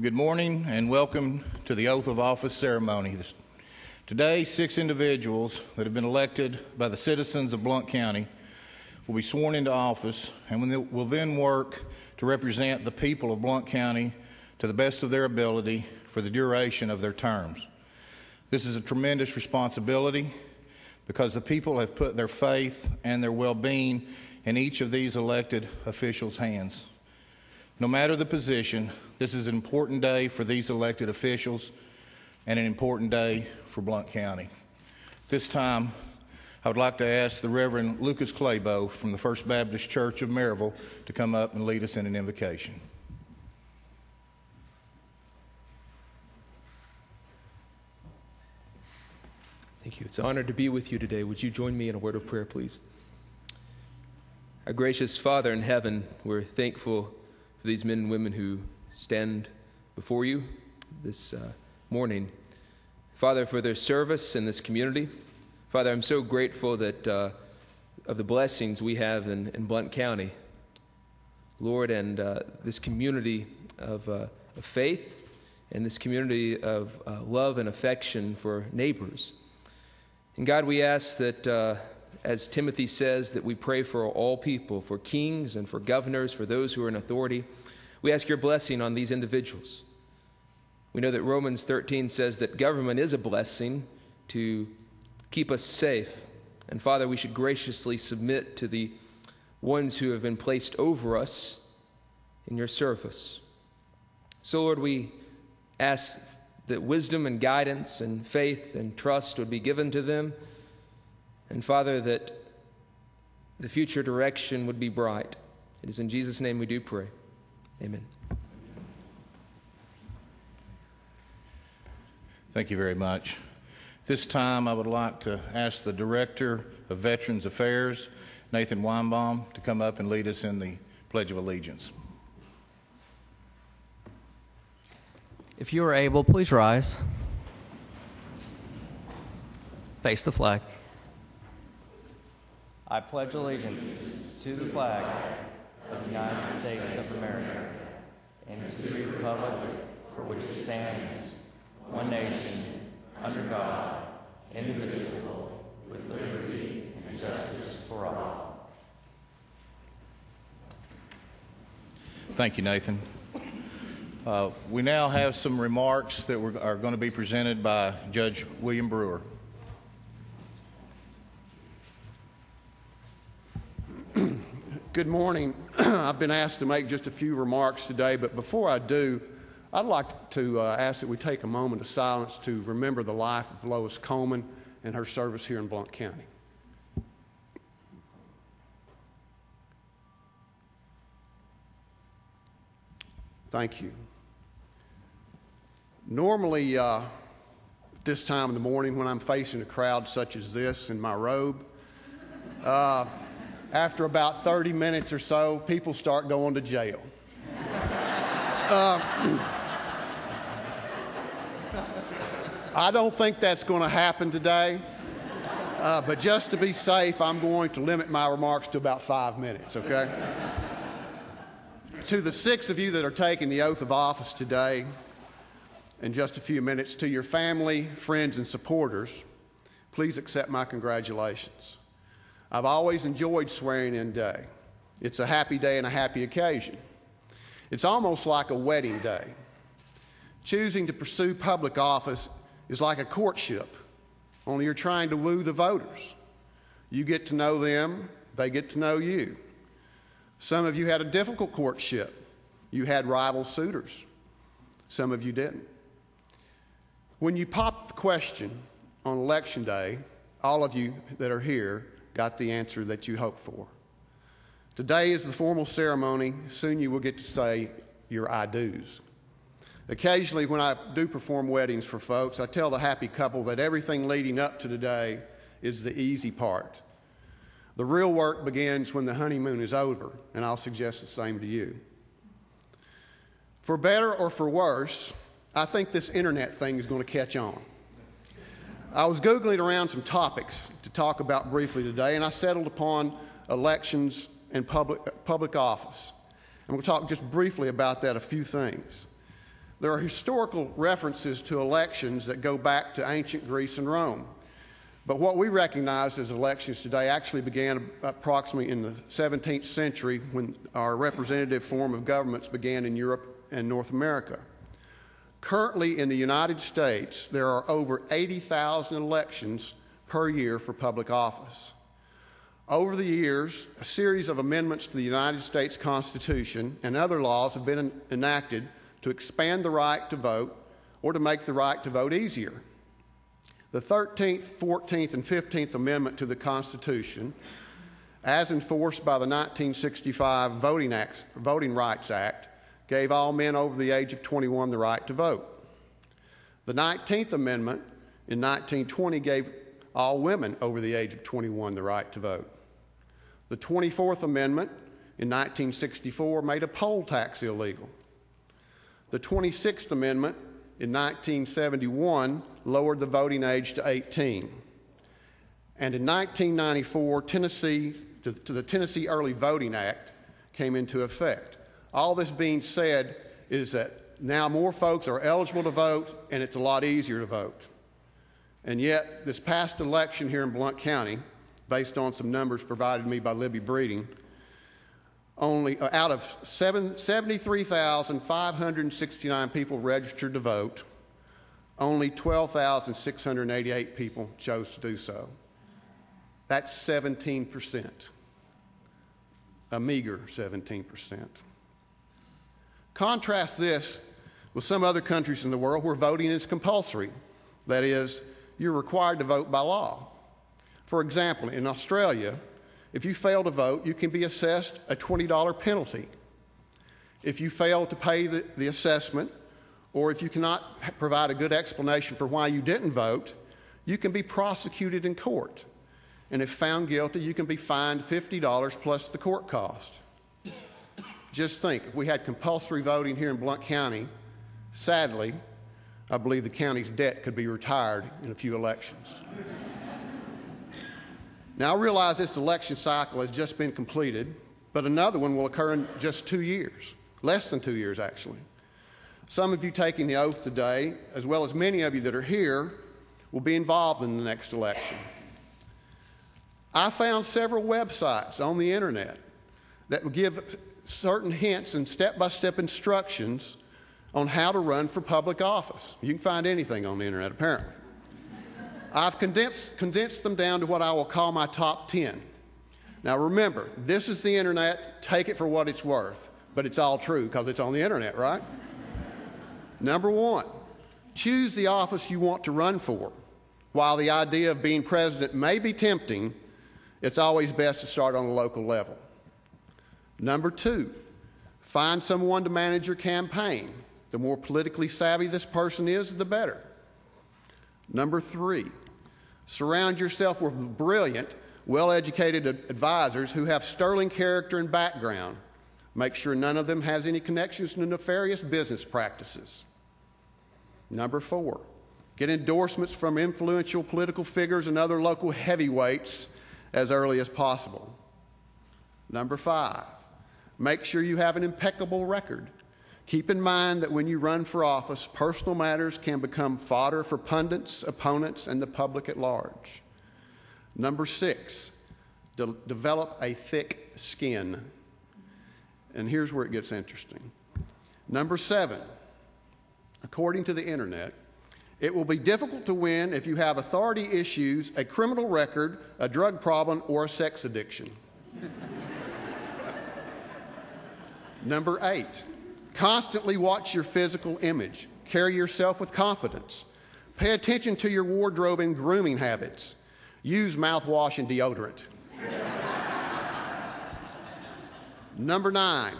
Good morning and welcome to the oath of office ceremony. Today, six individuals that have been elected by the citizens of Blount County will be sworn into office and will then work to represent the people of Blount County to the best of their ability for the duration of their terms. This is a tremendous responsibility because the people have put their faith and their well being in each of these elected officials' hands. No matter the position, this is an important day for these elected officials and an important day for Blount County. This time, I would like to ask the Reverend Lucas Claybo from the First Baptist Church of Maryville to come up and lead us in an invocation. Thank you. It's an honor to be with you today. Would you join me in a word of prayer, please? Our gracious Father in heaven, we're thankful for these men and women who stand before you this uh, morning. Father, for their service in this community. Father, I'm so grateful that uh, of the blessings we have in, in Blount County, Lord, and uh, this community of, uh, of, faith and this community of uh, love and affection for neighbors. And God, we ask that, uh, as Timothy says, that we pray for all people, for kings and for governors, for those who are in authority. We ask your blessing on these individuals. We know that Romans 13 says that government is a blessing to keep us safe. And Father, we should graciously submit to the ones who have been placed over us in your service. So, Lord, we ask that wisdom and guidance and faith and trust would be given to them. And Father, that the future direction would be bright. It is in Jesus' name we do pray. Amen. Thank you very much. This time, I would like to ask the Director of Veterans Affairs, Nathan Weinbaum, to come up and lead us in the Pledge of Allegiance. If you are able, please rise. Face the flag. I pledge allegiance to the flag of the United States of America and to the republic for which it stands, one nation, under God, indivisible, with liberty and justice for all. Thank you, Nathan. Uh, we now have some remarks that were, are going to be presented by Judge William Brewer. Good morning. I've been asked to make just a few remarks today, but before I do, I'd like to uh, ask that we take a moment of silence to remember the life of Lois Coleman and her service here in Blount County. Thank you. Normally, uh, this time in the morning when I'm facing a crowd such as this in my robe, uh, after about 30 minutes or so, people start going to jail. Uh, I don't think that's going to happen today, uh, but just to be safe, I'm going to limit my remarks to about five minutes, okay? to the six of you that are taking the oath of office today, in just a few minutes, to your family, friends, and supporters, please accept my congratulations. I've always enjoyed swearing in day. It's a happy day and a happy occasion. It's almost like a wedding day. Choosing to pursue public office is like a courtship, only you're trying to woo the voters. You get to know them, they get to know you. Some of you had a difficult courtship. You had rival suitors. Some of you didn't. When you pop the question on election day, all of you that are here got the answer that you hoped for. Today is the formal ceremony. Soon you will get to say your I do's. Occasionally, when I do perform weddings for folks, I tell the happy couple that everything leading up to today is the easy part. The real work begins when the honeymoon is over, and I'll suggest the same to you. For better or for worse, I think this internet thing is going to catch on. I was Googling around some topics to talk about briefly today, and I settled upon elections and public, public office. And we'll talk just briefly about that, a few things. There are historical references to elections that go back to ancient Greece and Rome. But what we recognize as elections today actually began approximately in the 17th century when our representative form of governments began in Europe and North America. Currently, in the United States, there are over 80,000 elections per year for public office. Over the years, a series of amendments to the United States Constitution and other laws have been enacted to expand the right to vote or to make the right to vote easier. The 13th, 14th, and 15th Amendment to the Constitution, as enforced by the 1965 Voting, Voting Rights Act, gave all men over the age of 21 the right to vote. The 19th Amendment in 1920 gave all women over the age of 21 the right to vote. The 24th Amendment in 1964 made a poll tax illegal. The 26th Amendment in 1971 lowered the voting age to 18. And in 1994, Tennessee, to, to the Tennessee Early Voting Act came into effect. All this being said is that now more folks are eligible to vote and it's a lot easier to vote. And yet, this past election here in Blount County, based on some numbers provided to me by Libby Breeding, only uh, out of 73,569 people registered to vote, only 12,688 people chose to do so. That's 17%, a meager 17%. Contrast this with some other countries in the world where voting is compulsory. That is, you're required to vote by law. For example, in Australia, if you fail to vote, you can be assessed a $20 penalty. If you fail to pay the, the assessment, or if you cannot provide a good explanation for why you didn't vote, you can be prosecuted in court. And if found guilty, you can be fined $50 plus the court cost. Just think, if we had compulsory voting here in Blount County, sadly, I believe the county's debt could be retired in a few elections. now, I realize this election cycle has just been completed, but another one will occur in just two years, less than two years, actually. Some of you taking the oath today, as well as many of you that are here, will be involved in the next election. I found several websites on the internet that will give certain hints and step by step instructions on how to run for public office. You can find anything on the internet, apparently. I've condensed, condensed them down to what I will call my top 10. Now remember, this is the internet, take it for what it's worth, but it's all true because it's on the internet, right? Number one, choose the office you want to run for. While the idea of being president may be tempting, it's always best to start on a local level. Number two, find someone to manage your campaign. The more politically savvy this person is, the better. Number three, surround yourself with brilliant, well educated advisors who have sterling character and background. Make sure none of them has any connections to nefarious business practices. Number four, get endorsements from influential political figures and other local heavyweights as early as possible. Number five, make sure you have an impeccable record Keep in mind that when you run for office, personal matters can become fodder for pundits, opponents, and the public at large. Number six, de- develop a thick skin. And here's where it gets interesting. Number seven, according to the internet, it will be difficult to win if you have authority issues, a criminal record, a drug problem, or a sex addiction. Number eight, Constantly watch your physical image. Carry yourself with confidence. Pay attention to your wardrobe and grooming habits. Use mouthwash and deodorant. Number nine,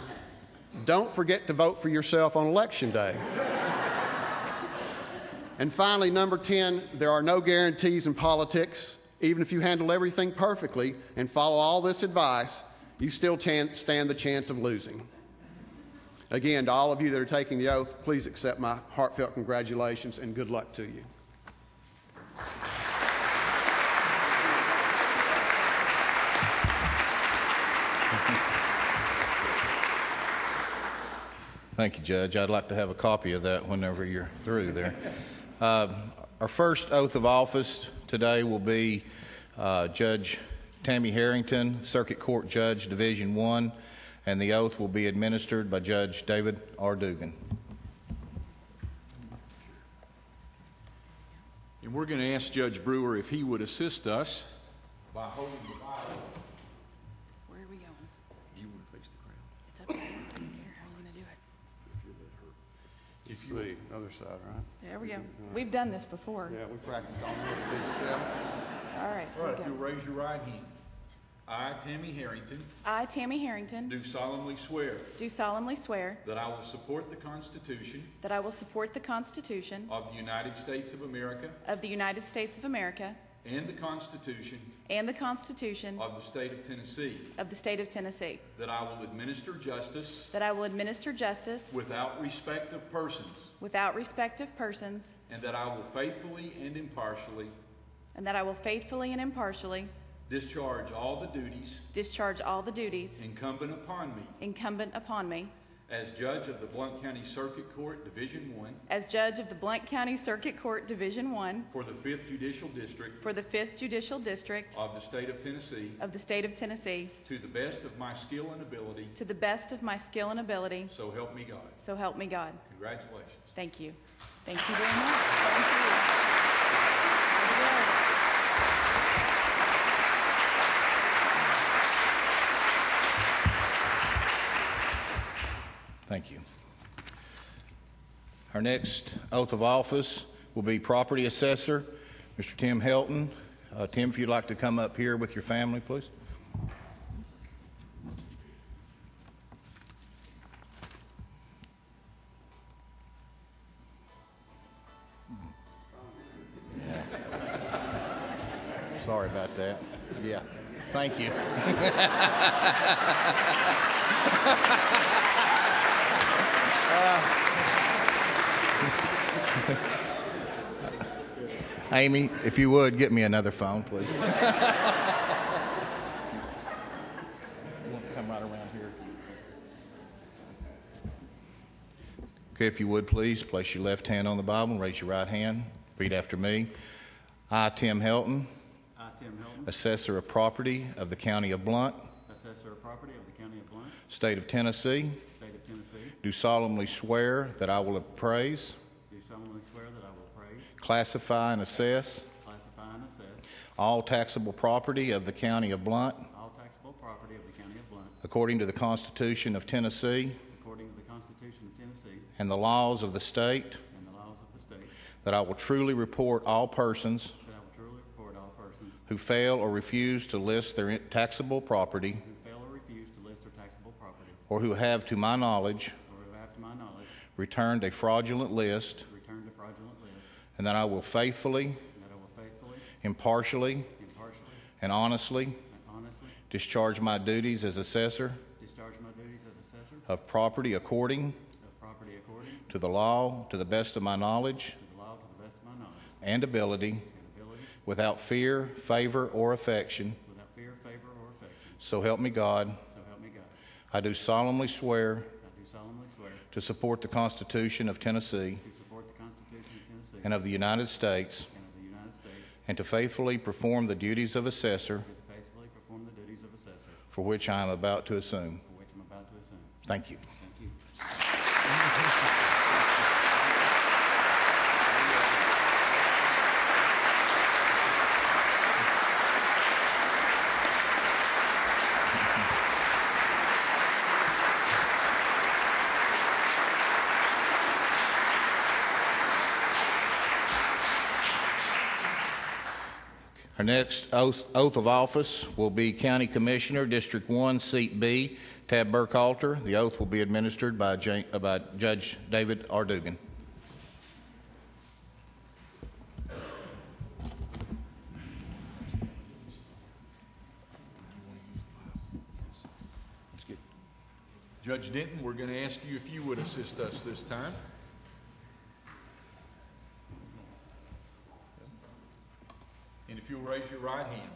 don't forget to vote for yourself on election day. and finally, number 10, there are no guarantees in politics. Even if you handle everything perfectly and follow all this advice, you still stand the chance of losing. Again, to all of you that are taking the oath, please accept my heartfelt congratulations and good luck to you. Thank you, Judge. I'd like to have a copy of that whenever you're through there. Uh, Our first oath of office today will be uh, Judge Tammy Harrington, Circuit Court Judge, Division One, and the oath will be administered by Judge David R. Duggan. And we're going to ask Judge Brewer if he would assist us by holding the Bible. Where are we going? You want to face the crowd. It's up there. I don't care. How are gonna do it? If you See, other side, right? There we go. We've uh, done this before. Yeah, we practiced on it. Good step. All right, All right, if you'll raise your right hand. I, Tammy Harrington, I, Tammy Harrington, do solemnly swear do solemnly swear that I will support the Constitution that I will support the Constitution of the United States of America of the United States of America and the Constitution and the Constitution of the State of Tennessee, of the State of Tennessee, that I will administer justice that I will administer justice without respect of persons, without respect of persons, and that I will faithfully and impartially and that I will faithfully and impartially discharge all the duties discharge all the duties incumbent upon me incumbent upon me as judge of the Blount County Circuit Court, Division One, as judge of the Blount County Circuit Court Division One for the Fifth Judicial District for the Fifth Judicial District of the State of Tennessee, of the State of Tennessee to the best of my skill and ability, to the best of my skill and ability, so help me God. so help me God. Congratulations. Thank you. Thank you very much. Thank you. Thank you. Our next oath of office will be Property Assessor, Mr. Tim Helton. Uh, Tim, if you'd like to come up here with your family, please. Sorry about that. Yeah, thank you. Amy, if you would, get me another phone, please. Come right around here. Okay, if you would, please, place your left hand on the Bible and raise your right hand. Repeat after me. I, Tim Helton, I, Tim Helton, assessor of property of the County of Blount, assessor of property of the County of Blount, State of Tennessee, State of Tennessee, do solemnly swear that I will appraise, do solemnly swear that I will praise, classify, and assess classify, and assess all taxable property of the County of Blount all taxable property of the County of Blount according to the Constitution of Tennessee according to the Constitution of Tennessee and the laws of the state, and the laws of the state, that I will truly report all persons that I will truly report all persons who fail or refuse to list their taxable property who fail or refuse to list their taxable property, or who have, to my knowledge, or who have, to my knowledge, returned a fraudulent list, returned a fraudulent list, and that I will faithfully, and that I will faithfully, impartially, impartially, and honestly and honestly discharge my duties as assessor discharge my duties as assessor of property according of property according to the law to the best of my knowledge to the law to the best of my knowledge and ability, and ability, without fear, favor, or affection. without fear, favor, or affection, So help me God. so help me God. I do solemnly swear I do solemnly swear to support the Constitution of Tennessee to support the Constitution of Tennessee and of the United States, and of the United States, and to faithfully perform the duties of assessor and to faithfully perform the duties of assessor for which I am about to assume. for which I'm about to assume. Thank you. Thank you. Our next oath oath of office will be County Commissioner, District 1, Seat B, Tab Burkhalter. The oath will be administered by uh, by Judge David R. Duggan. Judge Denton, we're going to ask you if you would assist us this time. And if you'll raise your right hand.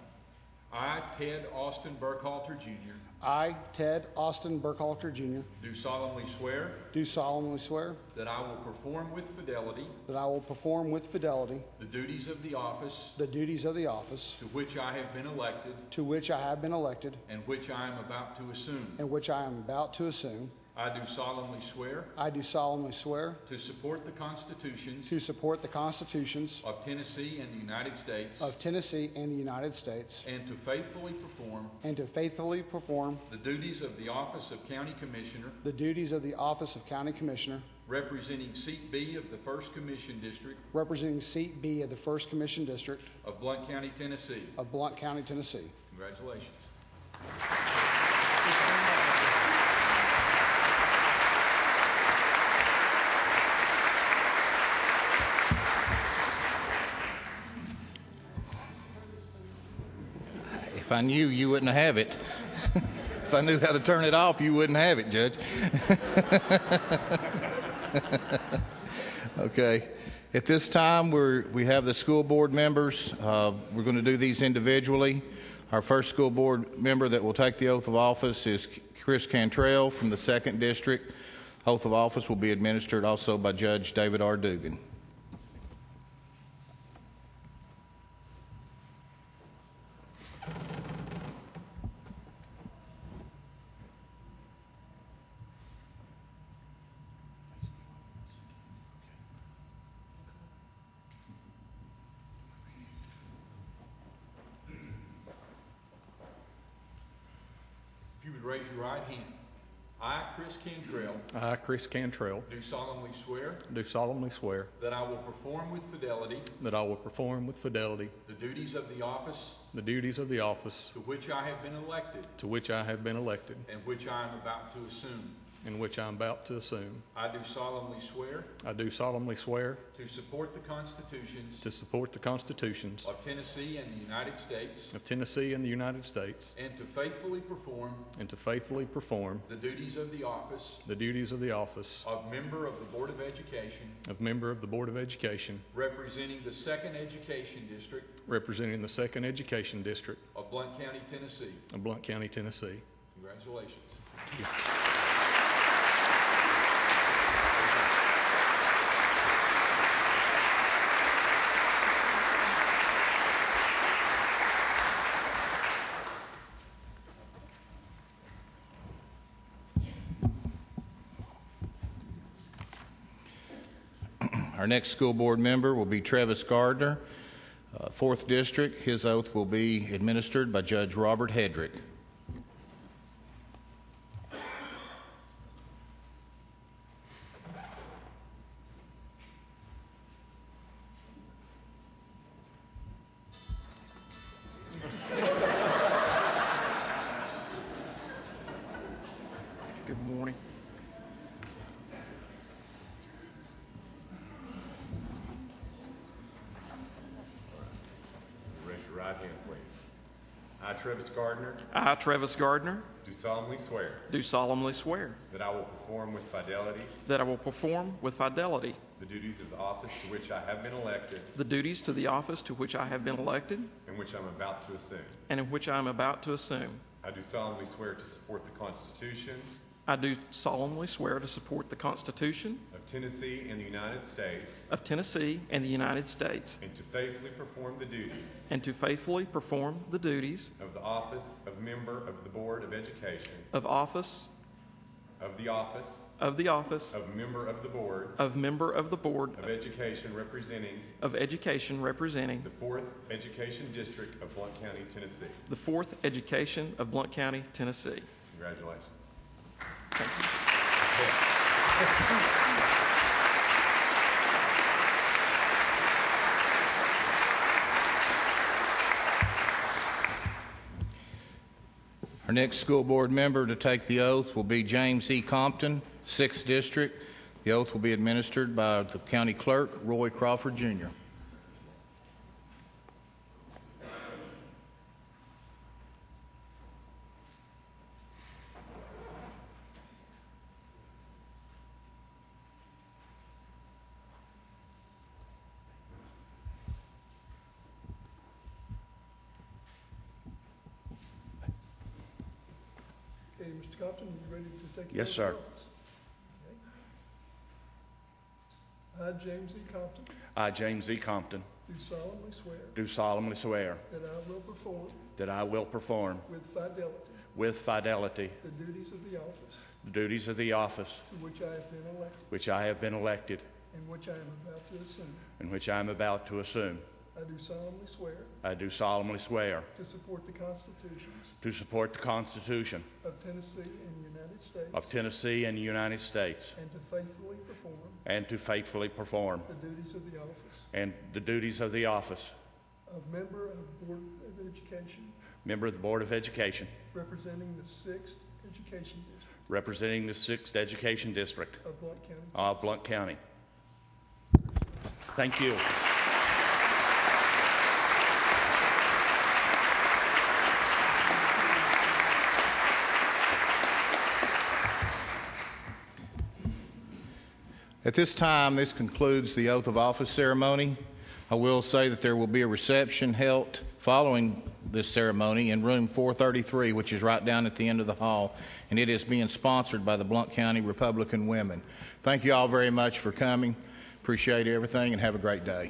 I, Ted Austin Burkhalter Jr., I, Ted Austin Burkhalter Jr., do solemnly swear do solemnly swear that I will perform with fidelity that I will perform with fidelity the duties of the office the duties of the office to which I have been elected to which I have been elected and which I am about to assume. and which I am about to assume. I do solemnly swear I do solemnly swear to support the constitutions to support the constitutions of Tennessee and the United States of Tennessee and the United States and to faithfully perform and to faithfully perform the duties of the office of County Commissioner the duties of the office of County Commissioner representing Seat B of the First Commission District representing Seat B of the First Commission District of Blount County, Tennessee. of Blount County, Tennessee. Congratulations. I knew, you wouldn't have it. if I knew how to turn it off, you wouldn't have it, Judge. okay. At this time, we're, we have the school board members. Uh, we're going to do these individually. Our first school board member that will take the oath of office is Chris Cantrell from the second district. Oath of office will be administered also by Judge David R. Duggan. If you would raise your right hand. I, Chris Cantrell, I, Chris Cantrell, do solemnly swear do solemnly swear that I will perform with fidelity that I will perform with fidelity the duties of the office the duties of the office to which I have been elected to which I have been elected and which I am about to assume. And which I am about to assume. I do solemnly swear I do solemnly swear to support the constitutions to support the constitutions of Tennessee and the United States of Tennessee and the United States and to faithfully perform and to faithfully perform the duties of the office the duties of the office of member of the Board of Education of member of the Board of Education representing the Second Education District representing the Second Education District of Blount County, Tennessee. of Blount County, Tennessee. Congratulations. Our next school board member will be Trevis Gardner, uh, 4th District. His oath will be administered by Judge Robert Headrick. I, Trevis Gardner, I, Trevis Gardner, do solemnly swear do solemnly swear that I will perform with fidelity that I will perform with fidelity the duties of the office to which I have been elected the duties to the office to which I have been elected and which I'm about to assume. and in which I am about to assume. I do solemnly swear to support the constitutions I do solemnly swear to support the Constitution Tennessee and the United States of Tennessee and the United States and to faithfully perform the duties and to faithfully perform the duties of the office of member of the Board of Education of office of the office of the office of member of the Board of member of the Board of Education representing of Education representing the 4th Education District of Blount County, Tennessee. the 4th Education of Blount County, Tennessee. Congratulations. Thank you. Our next school board member to take the oath will be James E. Compton, 6th District. The oath will be administered by the county clerk, Roy Crawford Jr. Mr. Compton, are you ready to take? Yes, sir. oath of office? Okay. I, James E. Compton, I, James E. Compton, do solemnly swear do solemnly swear that I will perform that I will perform with fidelity with fidelity the duties of the office the duties of the office to which I have been elected which I have been elected and which I am about to assume. and which I am about to assume. I do solemnly swear I do solemnly swear to support the constitutions to support the Constitution of Tennessee and the United States of Tennessee and the United States and to faithfully perform and to faithfully perform the duties of the office and the duties of the office of member of the Board of Education member of the Board of Education representing the Sixth Education District representing the 6th Education District of Blount County. of Blount County. Thank you. At this time, this concludes the oath of office ceremony. I will say that there will be a reception held following this ceremony in room 433, which is right down at the end of the hall, and it is being sponsored by the Blount County Republican Women. Thank you all very much for coming. Appreciate everything and have a great day.